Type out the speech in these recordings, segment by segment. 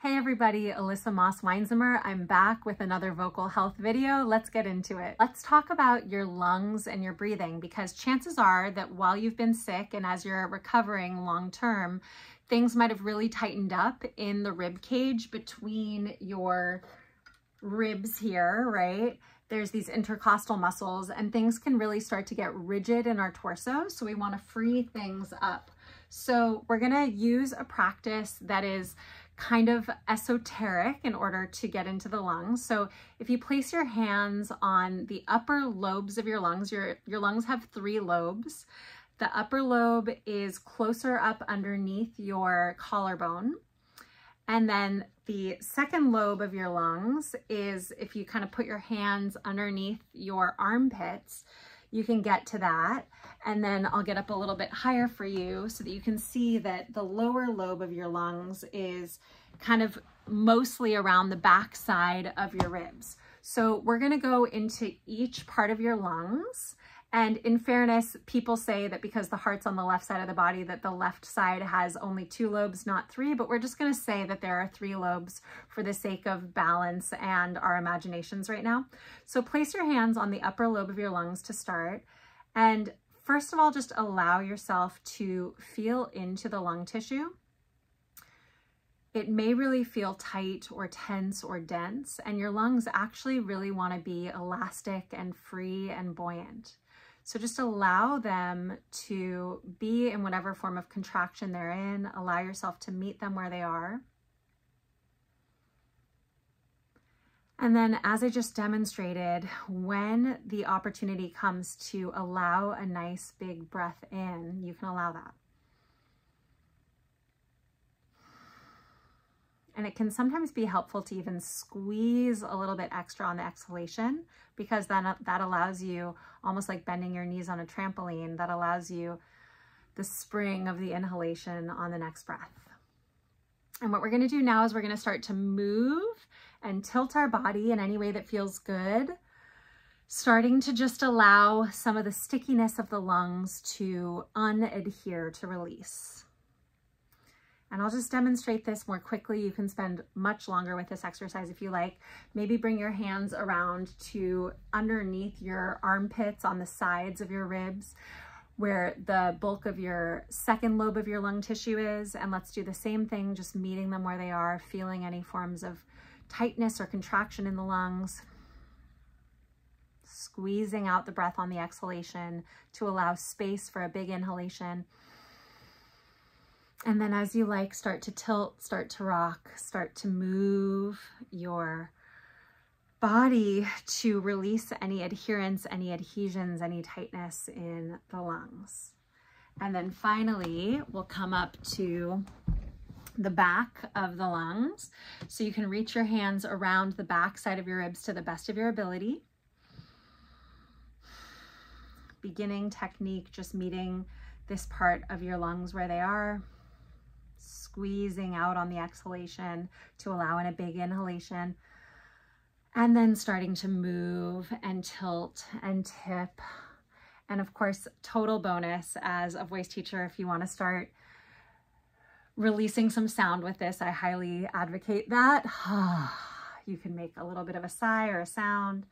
Hey everybody, Elissa Maas Weinzimmer. I'm back with another vocal health video. Let's get into it. Let's talk about your lungs and your breathing because chances are that while you've been sick and as you're recovering long term, things might have really tightened up in the rib cage between your ribs here, right? There's these intercostal muscles and things can really start to get rigid in our torso. So we want to free things up. So we're going to use a practice that is kind of esoteric in order to get into the lungs. So if you place your hands on the upper lobes of your lungs, your, your lungs have three lobes. The upper lobe is closer up underneath your collarbone. And then the second lobe of your lungs is if you kind of put your hands underneath your armpits, you can get to that. And then I'll get up a little bit higher for you so that you can see that the lower lobe of your lungs is kind of mostly around the back side of your ribs. So we're gonna go into each part of your lungs and in fairness, people say that because the heart's on the left side of the body, that the left side has only two lobes, not three, but we're just gonna say that there are three lobes for the sake of balance and our imaginations right now. So place your hands on the upper lobe of your lungs to start. And first of all, just allow yourself to feel into the lung tissue. It may really feel tight or tense or dense, and your lungs actually really wanna be elastic and free and buoyant. So just allow them to be in whatever form of contraction they're in. Allow yourself to meet them where they are. And then as I just demonstrated, when the opportunity comes to allow a nice big breath in, you can allow that. And it can sometimes be helpful to even squeeze a little bit extra on the exhalation because then uh, that allows you, almost like bending your knees on a trampoline, that allows you the spring of the inhalation on the next breath. And what we're gonna do now is we're gonna start to move and tilt our body in any way that feels good, starting to just allow some of the stickiness of the lungs to unadhere, to release. And I'll just demonstrate this more quickly. You can spend much longer with this exercise if you like. Maybe bring your hands around to underneath your armpits on the sides of your ribs where the bulk of your second lobe of your lung tissue is. And let's do the same thing, just meeting them where they are, feeling any forms of tightness or contraction in the lungs. Squeezing out the breath on the exhalation to allow space for a big inhalation. And then as you like, start to tilt, start to rock, start to move your body to release any adherence, any adhesions, any tightness in the lungs. And then finally, we'll come up to the back of the lungs. So you can reach your hands around the back side of your ribs to the best of your ability. Beginning technique, just meeting this part of your lungs where they are squeezing out on the exhalation to allow in a big inhalation. And then starting to move and tilt and tip. And of course, total bonus as a voice teacher, if you want to start releasing some sound with this, I highly advocate that. you can make a little bit of a sigh or a sound.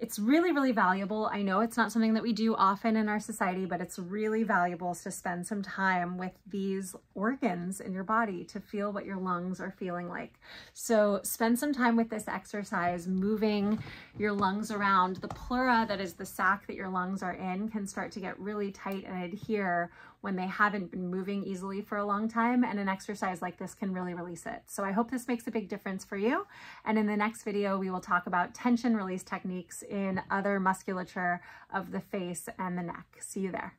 It's really, really valuable. I know it's not something that we do often in our society, but it's really valuable to spend some time with these organs in your body to feel what your lungs are feeling like. So spend some time with this exercise, moving your lungs around. The pleura, that is the sac that your lungs are in, can start to get really tight and adhere when they haven't been moving easily for a long time. And an exercise like this can really release it. So I hope this makes a big difference for you. And in the next video, we will talk about tension release techniques in other musculature of the face and the neck. See you there.